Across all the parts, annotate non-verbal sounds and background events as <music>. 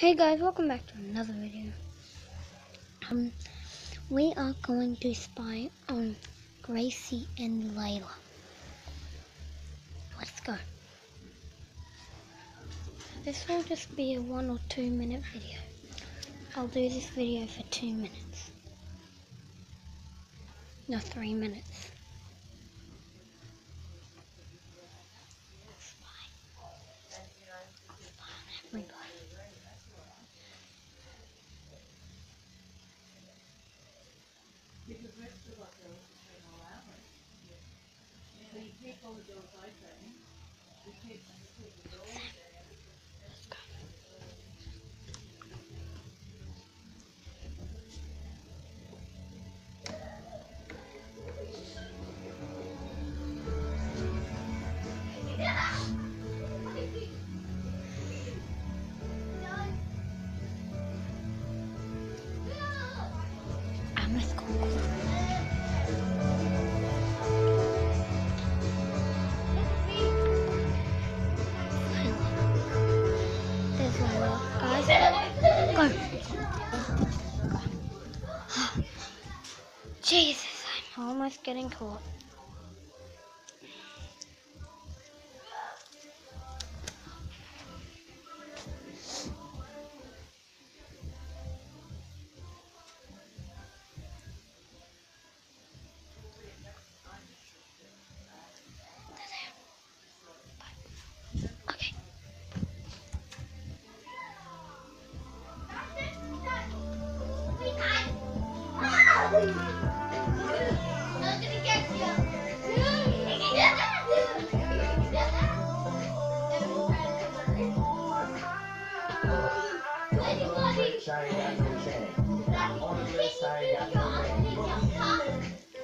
Hey guys, welcome back to another video. Um, we are going to spy on Gracie and Layla. Let's go. This will just be a one or two minute video. I'll do this video for two minutes. No, three minutes. I'm gonna go. There's more. Guys, go. Jesus, I'm almost getting caught. No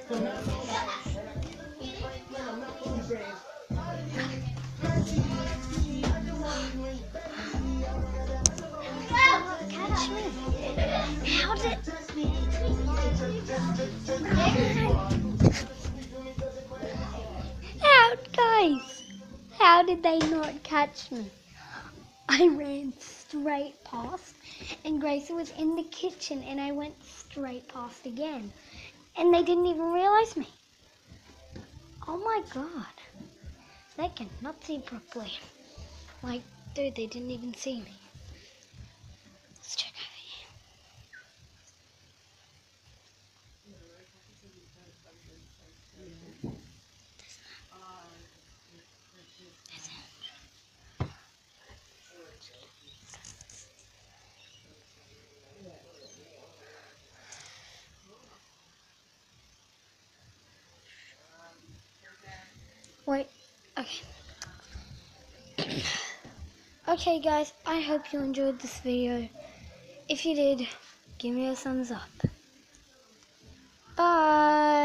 Catch How, guys? How did they not catch me? I ran straight past, and Gracie was in the kitchen, and I went straight past again. And they didn't even realize me. Oh my god. They cannot see properly. Like, dude, they didn't even see me. Okay. <coughs> okay guys, I hope you enjoyed this video. If you did, give me a thumbs up. Bye.